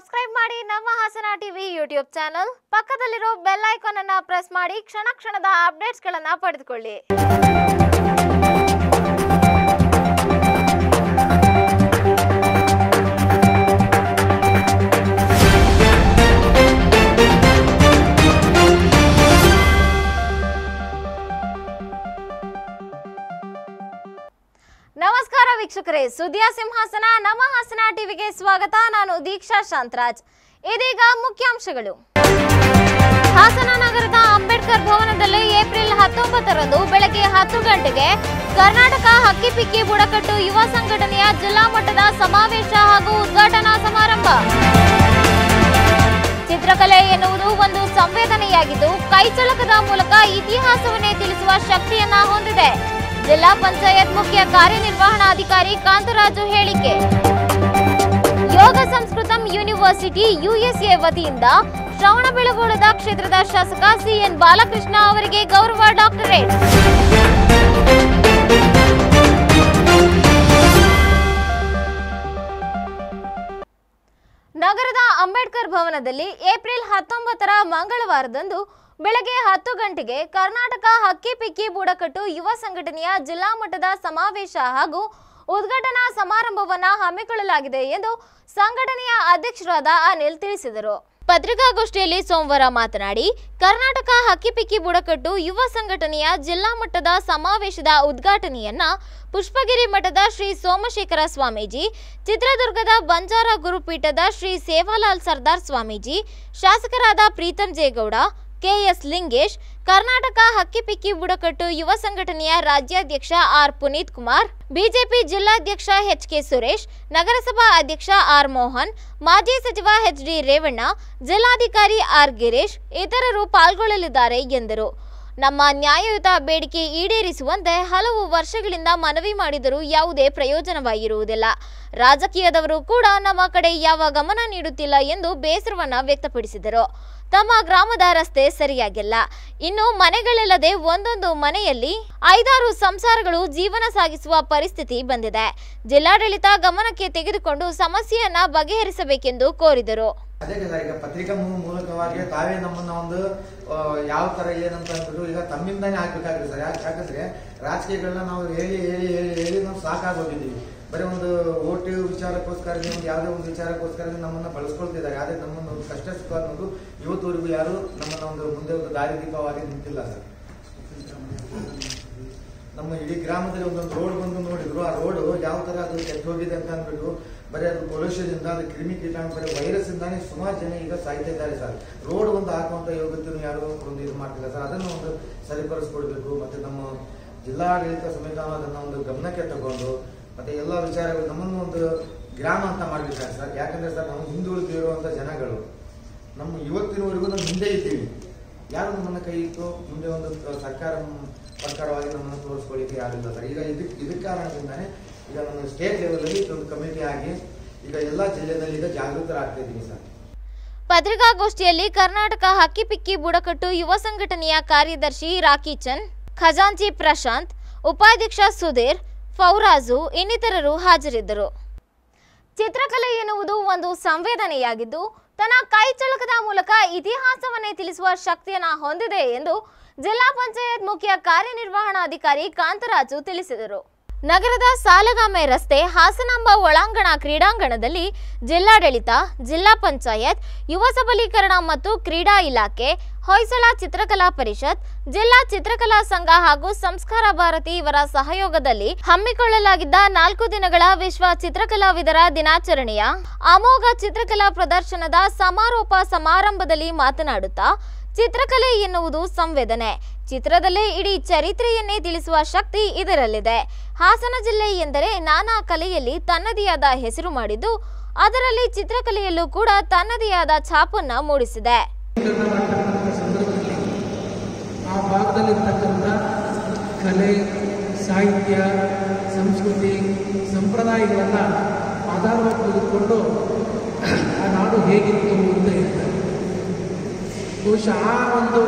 Subscribe ಮಾಡಿ ನಮ್ಮ Hassan TV YouTube channel. ಪಕ್ಕದಲ್ಲಿರೋ ಬೆಲ್ ಐಕಾನ್ ಅನ್ನ ಪ್ರೆಸ್ ಮಾಡಿ ಕ್ಷಣ ಕ್ಷಣದ ಅಪ್ಡೇಟ್ಸ್ ಗಳನ್ನ ಪಡೆದುಕೊಳ್ಳಿ. ವೀಕ್ಷಕರೇ, ಸುದ್ದಿಯ ಸಿಂಹಾಸನ ನಮ್ಮ ಹಾಸನ ಟಿವಿಗೆ ಸ್ವಾಗತ. ನಾನು ದೀಕ್ಷಾ ಶಾಂತರಾಜ್. ಇದೀಗ ಮುಖ್ಯಾಂಶಗಳು. ಹಾಸನ ನಗರದ ಅಂಬೇಡ್ಕರ್ ಭವನದಲ್ಲಿ ಏಪ್ರಿಲ್ ಹತ್ತೊಂಬತ್ತರಂದು ಬೆಳಗ್ಗೆ ಹತ್ತು ಗಂಟೆಗೆ ಕರ್ನಾಟಕ ಹಕ್ಕಿಪಿಕ್ಕಿ ಬುಡಕಟ್ಟು ಯುವ ಸಂಘಟನೆಯ ಜಿಲ್ಲಾ ಮಟ್ಟದ ಸಮಾವೇಶ ಹಾಗೂ ಉದ್ಘಾಟನಾ ಸಮಾರಂಭ. ಚಿತ್ರಕಲೆ ಎನ್ನುವುದು ಒಂದು ಸಂವೇದನೆಯಾಗಿದ್ದು, ಕೈಚಳಕದ ಮೂಲಕ ಇತಿಹಾಸವನ್ನೇ ತಿಳಿಸುವ ಶಕ್ತಿಯನ್ನ ಹೊಂದಿದೆ. ಜಿಲ್ಲಾ ಪಂಚಾಯತ್ ಮುಖ್ಯ ಕಾರ್ಯನಿರ್ವಹಣಾಧಿಕಾರಿ ಕಾಂತರಾಜು ಹೇಳಿಕೆ. ಯೋಗ ಸಂಸ್ಕೃತಂ ಯೂನಿವರ್ಸಿಟಿ ಯುಎಸ್ಎ ವತಿಯಿಂದ ಶ್ರವಣಬೆಳಗೊಳದ ಕ್ಷೇತ್ರದ ಶಾಸಕ ಸಿಎನ್ ಬಾಲಕೃಷ್ಣ ಅವರಿಗೆ ಗೌರವ ಡಾಕ್ಟರೇಟ್. ಭವನದಲ್ಲಿ ಏಪ್ರಿಲ್ ಹತ್ತೊಂಬತ್ತರ ಮಂಗಳವಾರದಂದು ಬೆಳಗ್ಗೆ ಹತ್ತು ಗಂಟೆಗೆ ಕರ್ನಾಟಕ ಹಕ್ಕಿ ಪಿಕ್ಕಿ ಬುಡಕಟ್ಟು ಯುವ ಸಂಘಟನೆಯ ಜಿಲ್ಲಾ ಮಟ್ಟದ ಸಮಾವೇಶ ಹಾಗೂ ಉದ್ಘಾಟನಾ ಸಮಾರಂಭವನ್ನು ಹಮ್ಮಿಕೊಳ್ಳಲಾಗಿದೆ ಎಂದು ಸಂಘಟನೆಯ ಅಧ್ಯಕ್ಷರಾದ ಅನಿಲ್ ತಿಳಿಸಿದರು. ಪತ್ರಿಕಾಗೋಷ್ಠಿಯಲ್ಲಿ ಸೋಮವಾರ ಮಾತನಾಡಿ, ಕರ್ನಾಟಕ ಹಕ್ಕಿಪಿಕ್ಕಿ ಬುಡಕಟ್ಟು ಯುವ ಸಂಘಟನೆಯ ಜಿಲ್ಲಾ ಮಟ್ಟದ ಸಮಾವೇಶದ ಉದ್ಘಾಟನೆಯನ್ನ ಪುಷ್ಪಗಿರಿ ಮಠದ ಶ್ರೀ ಸೋಮಶೇಖರ ಸ್ವಾಮೀಜಿ, ಚಿತ್ರದುರ್ಗದ ಬಂಜಾರ ಗುರುಪೀಠದ ಶ್ರೀ ಸೇವಾಲಾಲ್ ಸರ್ದಾರ್ ಸ್ವಾಮೀಜಿ, ಶಾಸಕರಾದ ಪ್ರೀತಂ ಜೇಗೌಡ ಕೆಎಸ್ ಲಿಂಗೇಶ್, ಕರ್ನಾಟಕ ಹಕ್ಕಿಪಿಕ್ಕಿ ಬುಡಕಟ್ಟು ಯುವ ಸಂಘಟನೆಯ ರಾಜ್ಯಾಧ್ಯಕ್ಷ ಆರ್ ಪುನೀತ್ ಕುಮಾರ್, ಬಿಜೆಪಿ ಜಿಲ್ಲಾಧ್ಯಕ್ಷ ಎಚ್ ಕೆ ಸುರೇಶ್, ನಗರಸಭಾ ಅಧ್ಯಕ್ಷ ಆರ್ ಮೋಹನ್, ಮಾಜಿ ಸಚಿವ ಎಚ್ ಡಿ ರೇವಣ್ಣ, ಜಿಲ್ಲಾಧಿಕಾರಿ ಆರ್ ಗಿರೀಶ್ ಇತರರು ಪಾಲ್ಗೊಳ್ಳಲಿದ್ದಾರೆ ಎಂದರು. ನಮ್ಮ ನ್ಯಾಯಯುತ ಬೇಡಿಕೆ ಈಡೇರಿಸುವಂತೆ ಹಲವು ವರ್ಷಗಳಿಂದ ಮನವಿ ಮಾಡಿದರೂ ಯಾವುದೇ ಪ್ರಯೋಜನವಾಗಿರುವುದಿಲ್ಲ. ರಾಜಕೀಯದವರು ಕೂಡ ನಮ್ಮ ಕಡೆ ಯಾವ ಗಮನ ನೀಡುತ್ತಿಲ್ಲ ಎಂದು ಬೇಸರವನ್ನು ವ್ಯಕ್ತಪಡಿಸಿದರು. ತಮ್ಮ ಗ್ರಾಮದ ರಸ್ತೆ ಸರಿಯಾಗಿಲ್ಲ. ಇನ್ನು ಮನೆಗಳಿಲ್ಲದೆ ಒಂದೊಂದು ಮನೆಯಲ್ಲಿ ಐದಾರು ಸಂಸಾರಗಳು ಜೀವನ ಸಾಗಿಸುವ ಪರಿಸ್ಥಿತಿ ಬಂದಿದೆ. ಜಿಲ್ಲಾಡಳಿತ ಗಮನಕ್ಕೆ ತೆಗೆದುಕೊಂಡು ಸಮಸ್ಯೆಯನ್ನ ಬಗೆಹರಿಸಬೇಕೆಂದು ಕೋರಿದರು. ಅದೇ ಈಗ ಪತ್ರಿಕಾ ಮೂಲಕವಾಗಿ ತಾವೇ ನಮ್ಮನ್ನ ಒಂದು ಯಾವ ತರ ಏನಂತ ಅಂದ್ಬಿಟ್ಟು ಈಗ ತಮ್ಮಿಂದಾನೇ ಆಗ್ಬೇಕಾಗಿದೆ ಸರ್. ಯಾಕೆ ಯಾಕಂದ್ರೆ ರಾಜಕೀಯಗಳನ್ನ ನಾವು ಹೇಳಿ ಹೇಳಿ ಹೇಳಿ ಹೇಳಿ ನಾವು ಸಾಕಾಗೋಗಿದ್ದೀವಿ ಬರೀ ಒಂದು ಓಟ್ ವಿಚಾರಕ್ಕೋಸ್ಕರ ಒಂದು ಯಾವುದೇ ಒಂದು ವಿಚಾರಕ್ಕೋಸ್ಕರ ನಮ್ಮನ್ನ ಬಳಸ್ಕೊಳ್ತಿದ್ದಾರೆ. ಆದರೆ ನಮ್ಮನ್ನು ಒಂದು ಕಷ್ಟ ಸುಖ ಅನ್ನೋದು ಇವತ್ತುವರೆಗೂ ಯಾರು ನಮ್ಮನ್ನ ಒಂದು ಮುಂದೆ ಒಂದು ದಾರಿದೀಪವಾಗಿ ನಿಂತಿಲ್ಲ ಸರ್. ನಮ್ಮ ಇಡೀ ಗ್ರಾಮದಲ್ಲಿ ಒಂದೊಂದು ರೋಡ್ ಬಂದು ನೋಡಿದ್ರು. ಆ ರೋಡ್ ಯಾವ ತರ ಅದು ಕೆಟ್ಟ ಹೋಗಿದೆ ಅಂತ ಅಂದ್ಬಿಟ್ಟು ಬರೀ ಅದು ಪೊಲ್ಯೂಷನ್ ಇಂದ, ಅದು ಕ್ರಿಮಿ ಕೀಟಾಣು, ಬರೀ ವೈರಸ್ ಇಂದಾನೆ ಸುಮಾರು ಜನ ಈಗ ಸಾಯ್ತಾ ಇದ್ದಾರೆ ಸರ್. ರೋಡ್ ಒಂದು ಹಾಕುವಂತ ಯೋಗ್ಯತೆಯನ್ನು ಯಾರು ಒಂದು ಇದು ಮಾಡ್ತಿಲ್ಲ ಸರ್. ಅದನ್ನು ಒಂದು ಸರಿಪಡಿಸ್ಕೊಡ್ಬೇಕು. ಮತ್ತೆ ನಮ್ಮ ಜಿಲ್ಲಾಡಳಿತ ಸಮೇತ ಅದನ್ನ ಒಂದು ಗಮನಕ್ಕೆ ತಗೊಂಡು ಮತ್ತೆ ಎಲ್ಲ ವಿಚಾರಗಳು ನಮ್ಮನ್ನು ಒಂದು ಗ್ರಾಮ ಅಂತ ಮಾಡ್ಬೇಕಾರೆ ಸರ್. ಯಾಕಂದ್ರೆ ಸರ್, ನಾವು ಹಿಂದುಳಿದಿರುವಂತ ಜನಗಳು. ನಮ್ಮ ಇವತ್ತಿನವರೆಗೂ ನಾವು ಹಿಂದೆ ಇದ್ದೀವಿ. ಯಾರು ನಮ್ಮನ್ನ ಕೈ ಇತ್ತು ಮುಂದೆ ಒಂದು ಸರ್ಕಾರ ಪ್ರಕಾರವಾಗಿ ನಮ್ಮನ್ನು ತೋರಿಸ್ಕೊಳ್ಳಿಕ್ಕೆ ಯಾರಿಲ್ಲ ಸರ್. ಈಗ ಇದಕ್ಕೆ ಇದಕ್ಕೆ ಕಾರಣದಿಂದಾನೆ ಈಗ ನಮ್ಮ ಸ್ಟೇಟ್ ಲೆವೆಲಲ್ಲಿ ಒಂದು ಕಮಿಟಿ ಆಗಿ ಈಗ ಎಲ್ಲ ಜಿಲ್ಲೆಯಲ್ಲಿ ಈಗ ಜಾಗೃತರಾಗ್ತಾ ಇದ್ದೀವಿ ಸರ್. ಪತ್ರಿಕಾಗೋಷ್ಠಿಯಲ್ಲಿ ಕರ್ನಾಟಕ ಹಕ್ಕಿಪಿಕ್ಕಿ ಬುಡಕಟ್ಟು ಯುವ ಸಂಘಟನೆಯ ಕಾರ್ಯದರ್ಶಿ ರಾಕಿಚನ್ ಖಜಾಂಚಿ ಪ್ರಶಾಂತ್, ಉಪಾಧ್ಯಕ್ಷ ಸುಧೀರ್ ಫೌರಾಜು ಇನ್ನಿತರರು ಹಾಜರಿದ್ದರು. ಚಿತ್ರಕಲೆ ಎನ್ನುವುದು ಒಂದು ಸಂವೇದನೆಯಾಗಿದ್ದು, ತನ್ನ ಕೈಚಳಕದ ಮೂಲಕ ಇತಿಹಾಸವನ್ನೇ ತಿಳಿಸುವ ಶಕ್ತಿಯನ್ನ ಹೊಂದಿದೆ ಎಂದು ಜಿಲ್ಲಾ ಪಂಚಾಯತ್ ಮುಖ್ಯ ಕಾರ್ಯನಿರ್ವಹಣಾಧಿಕಾರಿ ಕಾಂತರಾಜು ತಿಳಿಸಿದರು. ನಗರದ ಸಾಲಗಾಮೆ ರಸ್ತೆ ಹಾಸನಾಂಬ ಒಳಾಂಗಣ ಕ್ರೀಡಾಂಗಣದಲ್ಲಿ ಜಿಲ್ಲಾಡಳಿತ, ಜಿಲ್ಲಾ ಪಂಚಾಯತ್, ಯುವ ಸಬಲೀಕರಣ ಮತ್ತು ಕ್ರೀಡಾ ಇಲಾಖೆ ಹೊಯ್ಸಳ ಚಿತ್ರಕಲಾ ಪರಿಷತ್, ಜಿಲ್ಲಾ ಚಿತ್ರಕಲಾ ಸಂಘ ಹಾಗೂ ಸಂಸ್ಕಾರ ಭಾರತಿ ಇವರ ಸಹಯೋಗದಲ್ಲಿ ಹಮ್ಮಿಕೊಳ್ಳಲಾಗಿದ್ದ ನಾಲ್ಕು ದಿನಗಳ ವಿಶ್ವ ಚಿತ್ರಕಲಾವಿದರ ದಿನಾಚರಣೆಯ ಅಮೋಘ ಚಿತ್ರಕಲಾ ಪ್ರದರ್ಶನದ ಸಮಾರೋಪ ಸಮಾರಂಭದಲ್ಲಿ ಮಾತನಾಡುತ್ತಾ, ಚಿತ್ರಕಲೆ ಎನ್ನುವುದು ಸಂವೇದನೆ. ಚಿತ್ರದಲ್ಲೇ ಇಡೀ ಚರಿತ್ರೆಯನ್ನೇ ತಿಳಿಸುವ ಶಕ್ತಿ ಇದರಲ್ಲಿದೆ. ಹಾಸನ ಜಿಲ್ಲೆ ಎಂದರೆ ನಾನಾ ಕಲೆಯಲ್ಲಿ ತನ್ನದೇ ಆದ ಹೆಸರು ಮಾಡಿದ್ದು, ಅದರಲ್ಲಿ ಚಿತ್ರಕಲೆಯಲ್ಲೂ ಕೂಡ ತನ್ನದೇ ಆದ ಛಾಪನ್ನ ಮೂಡಿಸಿದೆ. ಆ ಭಾಗದಲ್ಲಿರ್ತಕ್ಕಂಥ ಕಲೆ, ಸಾಹಿತ್ಯ, ಸಂಸ್ಕೃತಿ, ಸಂಪ್ರದಾಯಗಳನ್ನು ಆಧಾರವಾಗಿ ತೆಗೆದುಕೊಂಡು ಆ ನಾಡು ಹೇಗಿತ್ತು ಅಂತ ಹೇಳ್ತಾರೆ. ಬಹುಶಃ ಆ ಒಂದು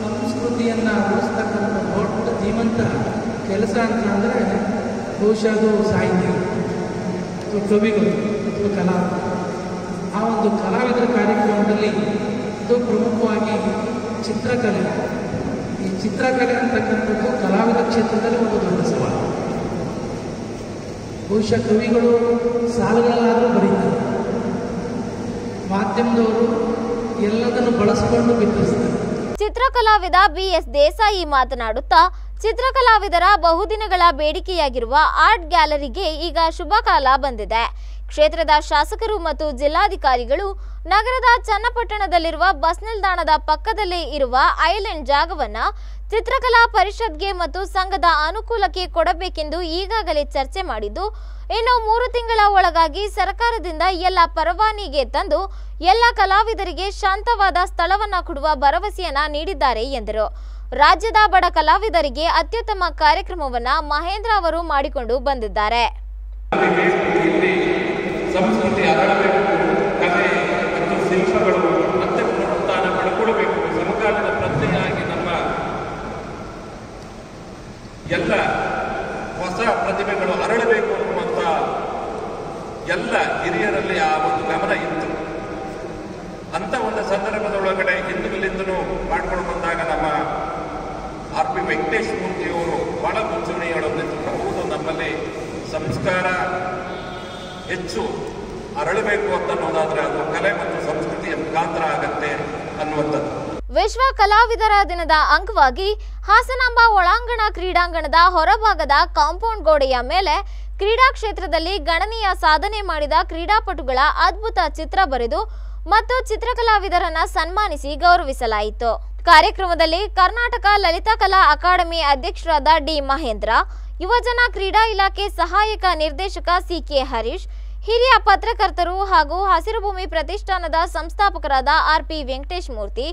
ಸಂಸ್ಕೃತಿಯನ್ನು ಉಳಿಸ್ತಕ್ಕಂಥ ದೊಡ್ಡ ಧೀಮಂತ ಕೆಲಸ ಅಂತ ಅಂದರೆ ಬಹುಶಃ ಅದು ಸಾಹಿತ್ಯ, ಅಥವಾ ಕವಿಗಳು, ಅಥವಾ ಕಲಾ. ಆ ಒಂದು ಕಲಾವಿದರ ಕಾರ್ಯಕ್ರಮದಲ್ಲಿ ಇದು ಪ್ರಮುಖವಾಗಿ ಚಿತ್ರಕಲೆ. ಈ ಚಿತ್ರಕಲೆ ಅಂತಕ್ಕಂಥದ್ದು ಕಲಾವಿದ ಕ್ಷೇತ್ರದಲ್ಲಿ ಒಂದು ದೊಡ್ಡ ಸವಾಲು. ಬಹುಶಃ ಕವಿಗಳು ಸಾಲುಗಳಲ್ಲಾದರೂ ಬರೀತಾರೆ. ಮಾಧ್ಯಮದವರು ಎಲ್ಲದನ್ನು ಬಳಸಿಕೊಂಡು ಬಿತ್ತರಿಸ್ತಾರೆ. ಚಿತ್ರಕಲಾವಿದ ಬಿಎಸ್ ದೇಸಾಯಿ ಮಾತನಾಡುತ್ತಾ, ಚಿತ್ರಕಲಾವಿದರ ಬಹುದಿನಗಳ ಬೇಡಿಕೆಯಾಗಿರುವ ಆರ್ಟ್ ಗ್ಯಾಲರಿಗೆ ಈಗ ಶುಭ ಕಾಲ ಬಂದಿದೆ. ಕ್ಷೇತ್ರದ ಶಾಸಕರು ಮತ್ತು ಜಿಲ್ಲಾಧಿಕಾರಿಗಳು ನಗರದ ಚನ್ನಪಟ್ಟಣದಲ್ಲಿರುವ ಬಸ್ ನಿಲ್ದಾಣದ ಪಕ್ಕದಲ್ಲೇ ಇರುವ ಐಲ್ಯಾಂಡ್ ಜಾಗವನ್ನ ಚಿತ್ರಕಲಾ ಪರಿಷತ್ಗೆ ಮತ್ತು ಸಂಘದ ಅನುಕೂಲಕ್ಕೆ ಕೊಡಬೇಕೆಂದು ಈಗಾಗಲೇ ಚರ್ಚೆ ಮಾಡಿದ್ದು, ಇನ್ನು ಮೂರು ತಿಂಗಳ ಒಳಗಾಗಿ ಸರ್ಕಾರದಿಂದ ಎಲ್ಲ ಪರವಾನಿಗೆ ತಂದು ಎಲ್ಲ ಕಲಾವಿದರಿಗೆ ಶಾಂತವಾದ ಸ್ಥಳವನ್ನ ಕೊಡುವ ಭರವಸೆಯನ್ನ ನೀಡಿದ್ದಾರೆ ಎಂದರು. ರಾಜ್ಯದ ಬಡ ಕಲಾವಿದರಿಗೆ ಅತ್ಯುತ್ತಮ ಕಾರ್ಯಕ್ರಮವನ್ನ ಮಹೇಂದ್ರ ಅವರು ಮಾಡಿಕೊಂಡು ಬಂದಿದ್ದಾರೆ. ಅರಳಬೇಕು ಕಲೆ ಮತ್ತು ಶಿಲ್ಪಗಳು ಮತ್ತೆ ಪುನರುತ್ಥಾನ ಪಡ್ಕೊಳ್ಬೇಕು. ಸಮಕಾಲೀನ ಪ್ರಜ್ಞೆಯಾಗಿ ನಮ್ಮ ಎಲ್ಲ ಹೊಸ ಪ್ರತಿಭೆಗಳು ಅರಳಬೇಕು ಅನ್ನುವಂಥ ಎಲ್ಲ ಹಿರಿಯರಲ್ಲಿ ಆ ಒಂದು ಗಮನ ಇತ್ತು. ಅಂತ ಒಂದು ಸಂದರ್ಭದೊಳಗಡೆ ಹಿಂದೂಗಳಿಂದಲೂ ಮಾಡ್ಕೊಂಡು ಬಂದಾಗ ನಮ್ಮ ಆರ್ ಪಿ ವೆಂಕಟೇಶ್ ಮೂರ್ತಿಯವರು ಬಹಳ ಮುಂಚೂಣಿಯೊಳಗಿದ್ದು ಹೌದು, ನಮ್ಮಲ್ಲಿ ಸಂಸ್ಕಾರ ಹೆಚ್ಚು ಅರಳಬೇಕು ಅನ್ನೋದಾದ್ರೆ ಅದು ಕಲೆ ಮತ್ತು ಸಂಸ್ಕೃತಿಯ ಮುಖಾಂತರ ಆಗತ್ತೆ ಅನ್ನುವಂಥದ್ದು. ವಿಶ್ವ ಕಲಾವಿದರ ದಿನದ ಅಂಗವಾಗಿ ಹಾಸನಾಂಬ ಒಳಾಂಗಣ ಕ್ರೀಡಾಂಗಣದ ಹೊರಭಾಗದ ಕಾಂಪೌಂಡ್ ಗೋಡೆಯ ಮೇಲೆ ಕ್ರೀಡಾ ಕ್ಷೇತ್ರದಲ್ಲಿ ಗಣನೀಯ ಸಾಧನೆ ಮಾಡಿದ ಕ್ರೀಡಾಪಟುಗಳ ಅದ್ಭುತ ಚಿತ್ರ ಬರೆದು ಮತ್ತು ಚಿತ್ರಕಲಾವಿದರನ್ನ ಸನ್ಮಾನಿಸಿ ಗೌರವಿಸಲಾಯಿತು. ಕಾರ್ಯಕ್ರಮದಲ್ಲಿ ಕರ್ನಾಟಕ ಲಲಿತಾ ಕಲಾ ಅಕಾಡೆಮಿ ಅಧ್ಯಕ್ಷರಾದ ಡಿ ಮಹೇಂದ್ರ, ಯುವಜನ ಕ್ರೀಡಾ ಇಲಾಖೆ ಸಹಾಯಕ ನಿರ್ದೇಶಕ ಸಿಕೆ ಹರೀಶ್ ಹಿರಿಯ ಪತ್ರಕರ್ತರು ಹಾಗೂ ಹಸಿರುಭೂಮಿ ಪ್ರತಿಷ್ಠಾನದ ಸಂಸ್ಥಾಪಕರಾದ ಆರ್ಪಿ ವೆಂಕಟೇಶ್ ಮೂರ್ತಿ,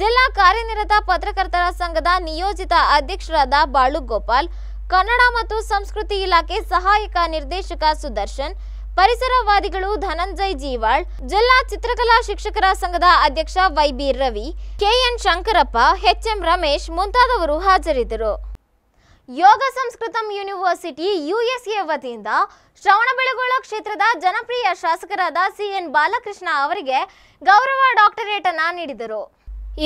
ಜಿಲ್ಲಾ ಕಾರ್ಯನಿರತ ಪತ್ರಕರ್ತರ ಸಂಘದ ನಿಯೋಜಿತ ಅಧ್ಯಕ್ಷರಾದ ಬಾಳು ಗೋಪಾಲ್, ಕನ್ನಡ ಮತ್ತು ಸಂಸ್ಕೃತಿ ಇಲಾಖೆ ಸಹಾಯಕ ನಿರ್ದೇಶಕ ಸುದರ್ಶನ್, ಪರಿಸರವಾದಿಗಳು ಧನಂಜಯ್ ಜೀವಾಳ್, ಜಿಲ್ಲಾ ಚಿತ್ರಕಲಾ ಶಿಕ್ಷಕರ ಸಂಘದ ಅಧ್ಯಕ್ಷ YB Ravi K N Shankarappa HM Ramesh ಮುಂತಾದವರು ಹಾಜರಿದ್ದರು. ಯೋಗ ಸಂಸ್ಕೃತಂ ಯೂನಿವರ್ಸಿಟಿ ಯುಎಸ್ಎ ವತಿಯಿಂದ ಶ್ರವಣಬೆಳಗೊಳ ಕ್ಷೇತ್ರದ ಜನಪ್ರಿಯ ಶಾಸಕರಾದ ಸಿಎನ್ ಬಾಲಕೃಷ್ಣ ಅವರಿಗೆ ಗೌರವ ಡಾಕ್ಟರೇಟ್ ಅನ್ನ ನೀಡಿದರು.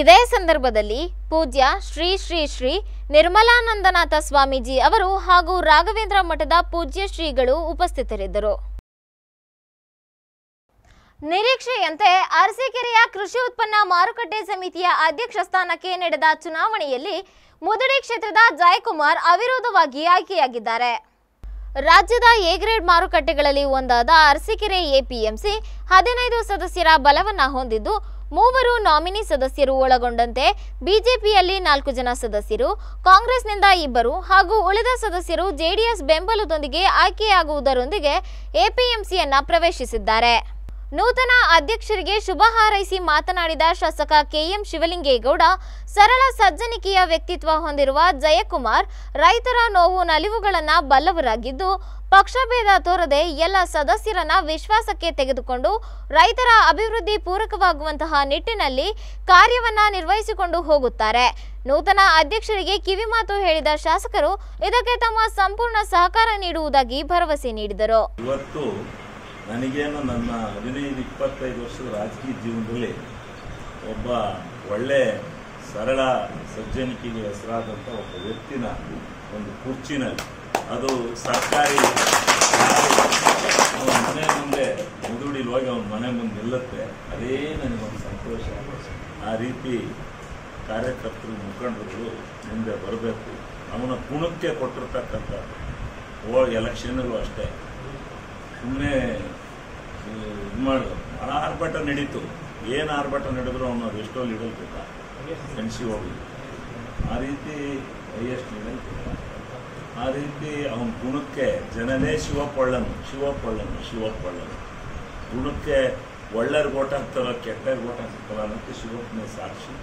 ಇದೇ ಸಂದರ್ಭದಲ್ಲಿ ಪೂಜ್ಯ ಶ್ರೀ ಶ್ರೀ ಶ್ರೀ ನಿರ್ಮಲಾನಂದನಾಥ ಸ್ವಾಮೀಜಿ ಅವರು ಹಾಗೂ ರಾಘವೇಂದ್ರ ಮಠದ ಪೂಜ್ಯ ಶ್ರೀಗಳು ಉಪಸ್ಥಿತರಿದ್ದರು. ನಿರೀಕ್ಷೆಯಂತೆ ಅರಸೀಕೆರೆಯ ಕೃಷಿ ಉತ್ಪನ್ನ ಮಾರುಕಟ್ಟೆ ಸಮಿತಿಯ ಅಧ್ಯಕ್ಷ ಸ್ಥಾನಕ್ಕೆ ನಡೆದ ಚುನಾವಣೆಯಲ್ಲಿ ಮುದಡಿ ಕ್ಷೇತ್ರದ ಜಯಕುಮಾರ್ ಅವಿರೋಧವಾಗಿ ಆಯ್ಕೆಯಾಗಿದ್ದಾರೆ. ರಾಜ್ಯದ ಎ ಗ್ರೇಡ್ ಮಾರುಕಟ್ಟೆಗಳಲ್ಲಿ ಒಂದಾದ ಅರಸೀಕೆರೆ ಎಪಿಎಂಸಿ ಹದಿನೈದು ಸದಸ್ಯರ ಬಲವನ್ನ ಹೊಂದಿದ್ದು, ಮೂವರು ನಾಮಿನಿ ಸದಸ್ಯರು ಒಳಗೊಂಡಂತೆ ಬಿಜೆಪಿಯಲ್ಲಿ ನಾಲ್ಕು ಜನ ಸದಸ್ಯರು, ಕಾಂಗ್ರೆಸ್ನಿಂದ ಇಬ್ಬರು ಹಾಗೂ ಉಳಿದ ಸದಸ್ಯರು ಜೆಡಿಎಸ್ ಬೆಂಬಲದೊಂದಿಗೆ ಆಯ್ಕೆಯಾಗುವುದರೊಂದಿಗೆ ಎಪಿಎಂಸಿಯನ್ನ ಪ್ರವೇಶಿಸಿದ್ದಾರೆ. ನೂತನ ಅಧ್ಯಕ್ಷರಿಗೆ ಶುಭ ಹಾರೈಸಿ ಮಾತನಾಡಿದ ಶಾಸಕ ಕೆಎಂ ಶಿವಲಿಂಗೇಗೌಡ, ಸರಳ ಸಜ್ಜನಿಕೆಯ ವ್ಯಕ್ತಿತ್ವ ಹೊಂದಿರುವ ಜಯಕುಮಾರ್, ರೈತರ ನೋವು ನಲಿವುಗಳನ್ನು ಬಲ್ಲವರಾಗಿದ್ದು, ಪಕ್ಷಭೇದ ತೋರದೆ ಎಲ್ಲ ಸದಸ್ಯರನ್ನ ವಿಶ್ವಾಸಕ್ಕೆ ತೆಗೆದುಕೊಂಡು ರೈತರ ಅಭಿವೃದ್ಧಿ ಪೂರಕವಾಗುವಂತಹ ನಿಟ್ಟಿನಲ್ಲಿ ಕಾರ್ಯವನ್ನ ನಿರ್ವಹಿಸಿಕೊಂಡು ಹೋಗುತ್ತಾರೆ. ನೂತನ ಅಧ್ಯಕ್ಷರಿಗೆ ಕಿವಿಮಾತು ಹೇಳಿದ ಶಾಸಕರು ಇದಕ್ಕೆ ತಮ್ಮ ಸಂಪೂರ್ಣ ಸಹಕಾರ ನೀಡುವುದಾಗಿ ಭರವಸೆ ನೀಡಿದರು. ನನಗೇನು ನನ್ನ ಹದಿನೈದು, ಇಪ್ಪತ್ತೈದು ವರ್ಷದ ರಾಜಕೀಯ ಜೀವನದಲ್ಲಿ ಒಬ್ಬ ಒಳ್ಳೆ, ಸರಳ ಸಜ್ಜನಿಕೆಗೆ ಹೆಸರಾದಂಥ ಒಬ್ಬ ವ್ಯಕ್ತಿನ ಒಂದು ಕುರ್ಚಿನಲ್ಲಿ, ಅದು ಸರ್ಕಾರಿ ಅವನ ಮನೆ ಮುಂದೆ ಮುದುಡಿಲಿ ಹೋಗಿ ಅವನ ಮನೆ ಮುಂದೆ ನಿಲ್ಲುತ್ತೆ. ಅದೇ ನನಗೊಂದು ಸಂತೋಷ. ಆ ರೀತಿ ಕಾರ್ಯಕರ್ತರು, ಮುಖಂಡರುಗಳು ಮುಂದೆ ಬರಬೇಕು. ಅವನ ಗುಣಕ್ಕೆ ಕೊಟ್ಟಿರ್ತಕ್ಕಂಥ ಓ ಎಲೆಕ್ಷನಲ್ಲೂ ಅಷ್ಟೇ. ಸುಮ್ಮನೆ ಇದು ಮಾಡಿದ್ರು ಭಾಳ ಆರ್ಭಟ ನಡೀತು. ಏನು ಆರ್ಭಟ ನಡೆದ್ರು ಅವನು ಲೀಡಲ್ ಬೇಕ ಕಣಿಸಿ ಹೋಗಿ. ಆ ರೀತಿ ಹೈಯೆಸ್ಟ್ ಬೇಕ ಆ ರೀತಿ ಅವನ ಗುಣಕ್ಕೆ ಜನನೇ ಶಿವಪೊಳ್ಳನು ಶಿವಪೊಳ್ಳನು ಶಿವಪೊಳ್ಳನು. ಗುಣಕ್ಕೆ ಒಳ್ಳೆಯ ಓಟ್ ಹಾಕ್ತಾರೋ ಕೆಟ್ಟ ಓಟ್ ಹಾಕ್ತಾರೋ ಅನ್ನೋಕ್ಕೆ ಶಿವಪ್ಪನೇ ಸಾಕ್ಷಿ.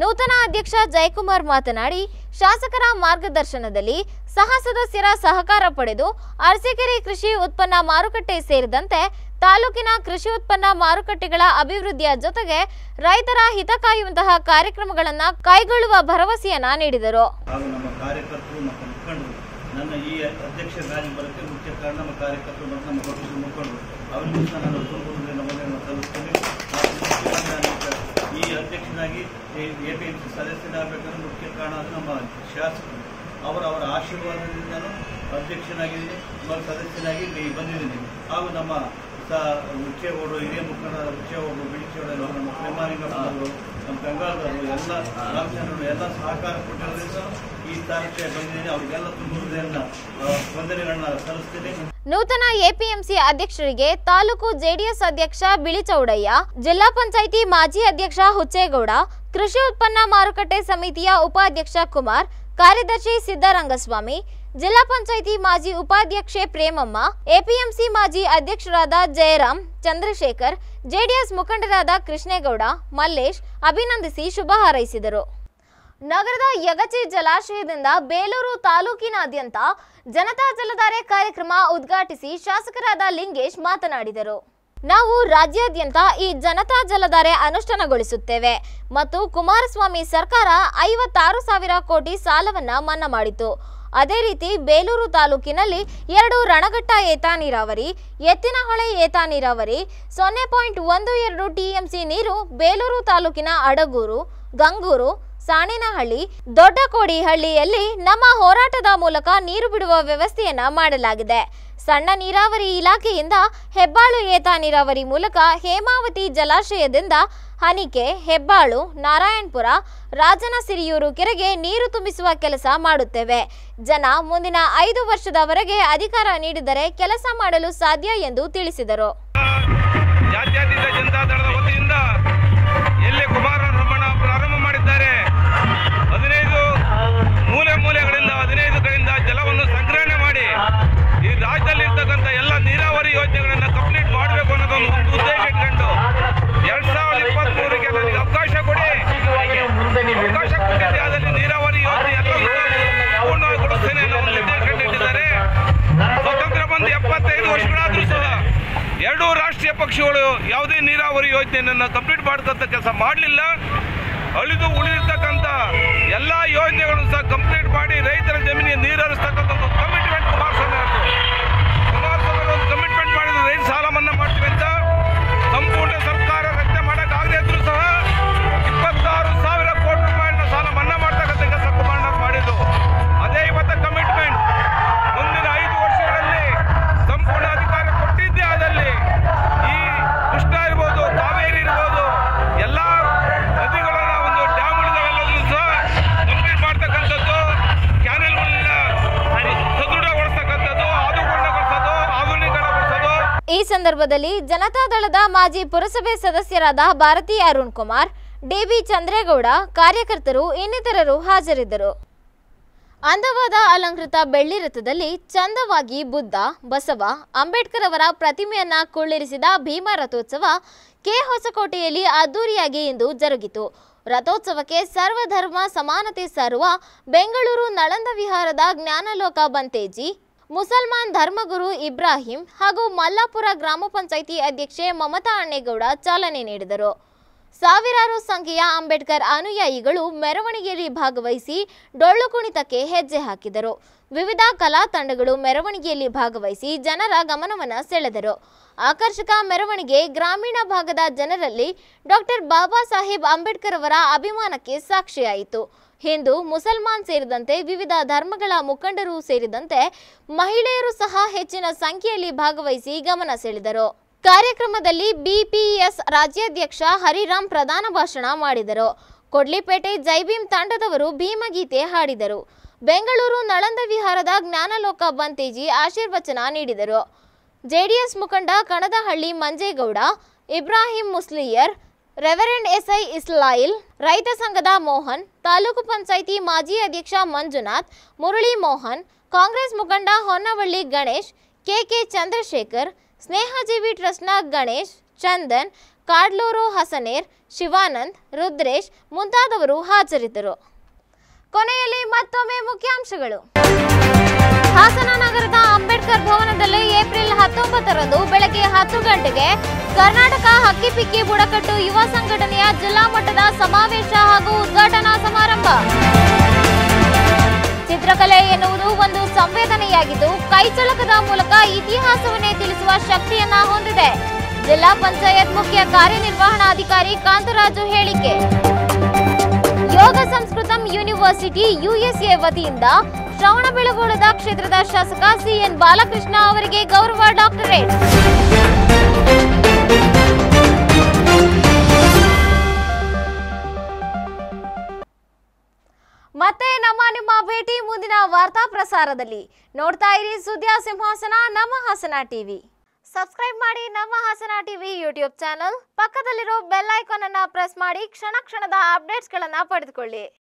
ನೂತನ ಅಧ್ಯಕ್ಷ ಜಯಕುಮಾರ್ ಮಾತನಾಡಿ, ಶಾಸಕರ ಮಾರ್ಗದರ್ಶನದಲ್ಲಿ ಸಹ ಸದಸ್ಯರ ಸಹಕಾರ ಪಡೆದು ಅರಸೀಕೆರೆ ಕೃಷಿ ಉತ್ಪನ್ನ ಮಾರುಕಟ್ಟೆ ಸೇರಿದಂತೆ ತಾಲೂಕಿನ ಕೃಷಿ ಉತ್ಪನ್ನ ಮಾರುಕಟ್ಟೆಗಳ ಅಭಿವೃದ್ಧಿಯ ಜೊತೆಗೆ ರೈತರ ಹಿತ ಕಾಯುವಂತಹ ಕಾರ್ಯಕ್ರಮಗಳನ್ನು ಕೈಗೊಳ್ಳುವ ಭರವಸೆಯನ್ನ ನೀಡಿದರು. ನನ್ನ ಈ ಬರೋಕ್ಕೆ ಮುಖ್ಯ ಕಾರಣ ನಮ್ಮ ಕಾರ್ಯಕರ್ತರು ನಮ್ಮ ಮುಖಂಡರು. ಈ ಅಧ್ಯಕ್ಷನಾಗಿ ಎ ಪಿ ಎಂ ಸಿ ಸದಸ್ಯರಾಗಬೇಕಂದ್ರೆ ಮುಖ್ಯ ಕಾರಣ ಅದು ನಮ್ಮ ಶಾಸಕರು. ಅವರ ಅವರ ಆಶೀರ್ವಾದದಿಂದಲೂ ಅಧ್ಯಕ್ಷನಾಗಿದ್ದೀನಿ ಸದಸ್ಯನಾಗಿ ಬಂದಿದ್ದೀನಿ. ಹಾಗೂ ನಮ್ಮ ಸ ಮುಖ್ಯಗೌಡರು ಹಿರಿಯ ಮುಖಂಡರಾದ ಮುಖ್ಯಗೌಡರು ಬಿಡಿಸಿಯವರು ನಮ್ಮ ಪ್ರೇಮಾಲಿಂಗಪ್ಪನವರು ನಮ್ಮ ಬೆಂಗಾಲದವರು ಎಲ್ಲ ರಾಮಚಂದ್ರರು ಎಲ್ಲ ಸಹಕಾರ ಕೊಟ್ಟಿರೋದ್ರಿಂದ ಈ ಸ್ಥಾನಕ್ಕೆ ಬಂದಿದ್ದೀನಿ ಅವರಿಗೆಲ್ಲ ತುಂಬ ವಂದನೆಗಳನ್ನ ಸಲ್ಲಿಸ್ತೀನಿ. ನೂತನ ಎಪಿಎಂಸಿ ಅಧ್ಯಕ್ಷರಿಗೆ ತಾಲೂಕು ಜೆಡಿಎಸ್ ಅಧ್ಯಕ್ಷ ಬಿಳಿಚೌಡಯ್ಯ ಜಿಲ್ಲಾ ಪಂಚಾಯಿತಿ ಮಾಜಿ ಅಧ್ಯಕ್ಷ ಹುಚ್ಚೇಗೌಡ ಕೃಷಿ ಉತ್ಪನ್ನ ಮಾರುಕಟ್ಟೆ ಸಮಿತಿಯ ಉಪಾಧ್ಯಕ್ಷ ಕುಮಾರ್ ಕಾರ್ಯದರ್ಶಿ ಸಿದ್ದರಂಗಸ್ವಾಮಿ ಜಿಲ್ಲಾ ಪಂಚಾಯಿತಿ ಮಾಜಿ ಉಪಾಧ್ಯಕ್ಷೆ ಪ್ರೇಮಮ್ಮ, ಎಪಿಎಂಸಿ ಮಾಜಿ ಅಧ್ಯಕ್ಷರಾದ ಜಯರಾಮ್, ಚಂದ್ರಶೇಖರ್, ಜೆಡಿಎಸ್ ಮುಖಂಡರಾದ ಕೃಷ್ಣೇಗೌಡ, ಮಲ್ಲೇಶ್ ಅಭಿನಂದಿಸಿ ಶುಭ ಹಾರೈಸಿದರು. ನಗರದ ಯಗಚಿ ಜಲಾಶಯದಿಂದ ಬೇಲೂರು ತಾಲೂಕಿನಾದ್ಯಂತ ಜನತಾ ಜಲಧಾರೆ ಕಾರ್ಯಕ್ರಮ ಉದ್ಘಾಟಿಸಿ ಶಾಸಕರಾದ ಲಿಂಗೇಶ್ ಮಾತನಾಡಿದರು. ನಾವು ರಾಜ್ಯಾದ್ಯಂತ ಈ ಜನತಾ ಜಲಧಾರೆ ಅನುಷ್ಠಾನಗೊಳಿಸುತ್ತೇವೆ ಮತ್ತು ಕುಮಾರಸ್ವಾಮಿ ಸರ್ಕಾರ ಐವತ್ತಾರು ಸಾವಿರ ಕೋಟಿ ಸಾಲವನ್ನ ಮನ್ನಾ ಮಾಡಿತು ಅದೇ ರೀತಿ ಬೇಲೂರು ತಾಲೂಕಿನಲ್ಲಿ ಎರಡು ರಣಘಟ್ಟ ಏತ ನೀರಾವರಿ, ಎತ್ತಿನಹೊಳೆ ಏತ ನೀರಾವರಿ, ಸೊನ್ನೆ ಪಾಯಿಂಟ್ ಒಂದು ಎರಡು ಟಿಎಂಸಿ ನೀರು ಬೇಲೂರು ತಾಲೂಕಿನ ಅಡಗೂರು, ಗಂಗೂರು ಸಾಣಿನಹಳ್ಳಿ, ದೊಡ್ಡಕೋಡಿಹಳ್ಳಿಯಲ್ಲಿ ನಮ್ಮ ಹೋರಾಟದ ಮೂಲಕ ನೀರು ಬಿಡುವ ವ್ಯವಸ್ಥೆಯನ್ನ ಮಾಡಲಾಗಿದೆ. ಸಣ್ಣ ನೀರಾವರಿ ಇಲಾಖೆಯಿಂದ ಹೆಬ್ಬಾಳು ಏತ ನೀರಾವರಿ ಮೂಲಕ ಹೇಮಾವತಿ ಜಲಾಶಯದಿಂದ ಹನಿಕೆ, ಹೆಬ್ಬಾಳು, ನಾರಾಯಣಪುರ ರಾಜನ ಸಿರಿಯೂರು ಕೆರೆಗೆ ನೀರು ತುಂಬಿಸುವ ಕೆಲಸ ಮಾಡುತ್ತೇವೆ. ಜನ ಮುಂದಿನ ಐದು ವರ್ಷದವರೆಗೆ ಅಧಿಕಾರ ನೀಡಿದರೆ ಕೆಲಸ ಮಾಡಲು ಸಾಧ್ಯ ಎಂದು ತಿಳಿಸಿದರು. ಎರಡೂ ರಾಷ್ಟ್ರೀಯ ಪಕ್ಷಗಳು ಯಾವುದೇ ನೀರಾವರಿ ಯೋಜನೆಯನ್ನು ಕಂಪ್ಲೀಟ್ ಮಾಡ್ತಕ್ಕಂಥ ಕೆಲಸ ಮಾಡಲಿಲ್ಲ. ಅಳಿದು ಉಳಿದಿರ್ತಕ್ಕಂಥ ಎಲ್ಲ ಯೋಜನೆಗಳನ್ನು ಸಹ ಕಂಪ್ಲೀಟ್ ಮಾಡಿ ರೈತರ ಜಮೀನಿಗೆ ನೀರು ಹರಿಸ್ತಕ್ಕಂಥ ಒಂದು ಕಮಿಟ್ಮೆಂಟ್ ಕುಮಾರಸ್ವಾಮಿ ಅವರು ಕುಮಾರಸ್ವಾಮಿ ಒಂದು ಕಮಿಟ್ಮೆಂಟ್ ಮಾಡಿದ್ರು ರೈತ ಸಾಲ ಮನ್ನಾ ಮಾಡ್ತೀವಿ ಅಂತ ಸಂಪೂರ್ಣ ಸಂದರ್ಭದಲ್ಲಿ ಜನತಾದಳದ ಮಾಜಿ ಪುರಸಭೆ ಸದಸ್ಯರಾದ ಭಾರತಿ ಅರುಣ್ ಕುಮಾರ್ ಡಿಬಿ ಚಂದ್ರೇಗೌಡ, ಕಾರ್ಯಕರ್ತರು ಇನ್ನಿತರರು ಹಾಜರಿದ್ದರು. ಅಂದವಾದ ಅಲಂಕೃತ ಬೆಳ್ಳಿ ರಥದಲ್ಲಿ ಚಂದವಾಗಿ ಬುದ್ಧ, ಬಸವ, ಅಂಬೇಡ್ಕರ್ ಅವರ ಪ್ರತಿಮೆಯನ್ನ ಕುಳ್ಳಿರಿಸಿದ ಭೀಮ ರಥೋತ್ಸವ ಕೆ. ಹೊಸಕೋಟೆಯಲ್ಲಿ ಅದ್ದೂರಿಯಾಗಿ ಇಂದು ಜರುಗಿತು. ರಥೋತ್ಸವಕ್ಕೆ ಸರ್ವಧರ್ಮ ಸಮಾನತೆ ಸಾರುವ ಬೆಂಗಳೂರು ನಳಂದ ವಿಹಾರದ ಜ್ಞಾನಲೋಕ ಬಂತೇಜಿ ಮುಸಲ್ಮಾನ್ ಧರ್ಮಗುರು ಇಬ್ರಾಹಿಂ ಹಾಗೂ ಮಲ್ಲಾಪುರ ಗ್ರಾಮ ಪಂಚಾಯಿತಿ ಅಧ್ಯಕ್ಷೆ ಮಮತಾ ಅಣ್ಣೇಗೌಡ ಚಾಲನೆ ನೀಡಿದರು. ಸಾವಿರಾರು ಸಂಖ್ಯೆಯ ಅಂಬೇಡ್ಕರ್ ಅನುಯಾಯಿಗಳು ಮೆರವಣಿಗೆಯಲ್ಲಿ ಭಾಗವಹಿಸಿ ಡೊಳ್ಳು ಕುಣಿತಕ್ಕೆ ಹೆಜ್ಜೆ ಹಾಕಿದರು. ವಿವಿಧ ಕಲಾ ತಂಡಗಳು ಮೆರವಣಿಗೆಯಲ್ಲಿ ಭಾಗವಹಿಸಿ ಜನರ ಗಮನವನ್ನು ಸೆಳೆದರು. ಆಕರ್ಷಕ ಮೆರವಣಿಗೆ ಗ್ರಾಮೀಣ ಭಾಗದ ಜನರಲ್ಲಿ ಡಾಕ್ಟರ್ ಬಾಬಾ ಸಾಹೇಬ್ ಅಂಬೇಡ್ಕರ್ ಅವರ ಅಭಿಮಾನಕ್ಕೆ ಸಾಕ್ಷಿಯಾಯಿತು. ಹಿಂದೂ, ಮುಸಲ್ಮಾನ್ ಸೇರಿದಂತೆ ವಿವಿಧ ಧರ್ಮಗಳ ಮುಖಂಡರು ಸೇರಿದಂತೆ ಮಹಿಳೆಯರು ಸಹ ಹೆಚ್ಚಿನ ಸಂಖ್ಯೆಯಲ್ಲಿ ಭಾಗವಹಿಸಿ ಗಮನ ಸೆಳೆದರು. ಕಾರ್ಯಕ್ರಮದಲ್ಲಿ ಬಿಪಿಎಸ್ ರಾಜ್ಯಾಧ್ಯಕ್ಷ ಹರಿರಾಮ್ ಪ್ರಧಾನ ಭಾಷಣ ಮಾಡಿದರು. ಕೊಡ್ಲಿಪೇಟೆ ಜೈಭೀಮ್ ತಂಡದವರು ಭೀಮಗೀತೆ ಹಾಡಿದರು. ಬೆಂಗಳೂರು ನಳಂದ ವಿಹಾರದ ಜ್ಞಾನಲೋಕ ಬಂತೇಜಿ ಆಶೀರ್ವಚನ ನೀಡಿದರು. ಜೆಡಿಎಸ್ ಮುಖಂಡ ಕಣದಹಳ್ಳಿ ಮಂಜೇಗೌಡ, ಇಬ್ರಾಹಿಂ ಮುಸ್ಲಿಯರ್ ರೆವರೆಂಡ್ ಎಸ್ಐ ಇಸ್ಲಾಯಿಲ್, ರೈತ ಸಂಘದ ಮೋಹನ್, ತಾಲೂಕು ಪಂಚಾಯಿತಿ ಮಾಜಿ ಅಧ್ಯಕ್ಷ ಮಂಜುನಾಥ್, ಮುರಳಿ ಮೋಹನ್, ಕಾಂಗ್ರೆಸ್ ಮುಖಂಡ ಹೊನ್ನವಳ್ಳಿ ಗಣೇಶ್, ಕೆಕೆ ಚಂದ್ರಶೇಖರ್, ಸ್ನೇಹಜೀವಿ ಟ್ರಸ್ಟ್ನ ಗಣೇಶ್, ಚಂದನ್, ಕಾಡ್ಲೂರು ಹಸನೇರ್, ಶಿವಾನಂದ್, ರುದ್ರೇಶ್ ಮುಂತಾದವರು ಹಾಜರಿದ್ದರು. ಕೊನೆಯಲ್ಲಿ ಮತ್ತೊಮ್ಮೆ ಮುಖ್ಯಾಂಶಗಳು ಹಾಸನ ನಗರದ ಅಂಬೇಡ್ಕರ್ ಭವನದಲ್ಲಿ ಏಪ್ರಿಲ್ ಹತ್ತೊಂಬತ್ತರಂದು ಬೆಳಗ್ಗೆ ಹತ್ತು ಗಂಟೆಗೆ ಕರ್ನಾಟಕ ಹಕ್ಕಿಪಿಕ್ಕಿ ಬುಡಕಟ್ಟು ಯುವ ಸಂಘಟನೆಯ ಜಿಲ್ಲಾ ಮಟ್ಟದ ಸಮಾವೇಶ ಹಾಗೂ ಉದ್ಘಾಟನಾ ಸಮಾರಂಭ. ಚಿತ್ರಕಲೆ ಎನ್ನುವುದು ಒಂದು ಸಂವೇದನೆಯಾಗಿದ್ದು, ಕೈಚಳಕದ ಮೂಲಕ ಇತಿಹಾಸವನ್ನೇ ತಿಳಿಸುವ ಶಕ್ತಿಯನ್ನ ಹೊಂದಿದೆ. ಜಿಲ್ಲಾ ಪಂಚಾಯತ್ ಮುಖ್ಯ ಕಾರ್ಯನಿರ್ವಹಣಾಧಿಕಾರಿ ಕಾಂತರಾಜು ಹೇಳಿಕೆ. ಯೋಗ ಸಂಸ್ಕೃತಂ ಯೂನಿವರ್ಸಿಟಿ ಯುಎಸ್ಎ ವತಿಯಿಂದ ಶ್ರವಣಬೆಳಗೊಳದ ಕ್ಷೇತ್ರದ ಶಾಸಕ ಸಿಎನ್ ಬಾಲಕೃಷ್ಣ ಅವರಿಗೆ ಗೌರವ ಡಾಕ್ಟರೇಟ್ ಮತ್ತೆ ನಮ್ಮ ನಿಮ್ಮ ಭೇಟಿ ಮುಂದಿನ ವಾರ್ತಾ ಪ್ರಸಾರದಲ್ಲಿ ನೋಡ್ತಾ ಇರಿ ಸುದ್ಯಾ ಸಿಂಹಾಸನ ನಮ್ಮ ಹಾಸನ ಟಿವಿ. ಸಬ್ಸ್ಕ್ರೈಬ್ ಮಾಡಿ ನಮ್ಮ ಹಾಸನ ಟಿವಿ ಯೂಟ್ಯೂಬ್ ಚಾನಲ್ ಪಕ್ಕದಲ್ಲಿರೋ ಬೆಲ್ ಐಕಾನ್ ಅನ್ನ ಪ್ರೆಸ್ ಮಾಡಿ. ಕ್ಷಣ ಕ್ಷಣದ ಅಪ್ಡೇಟ್ಸ್ಗಳನ್ನ ಪಡೆದುಕೊಳ್ಳಿ.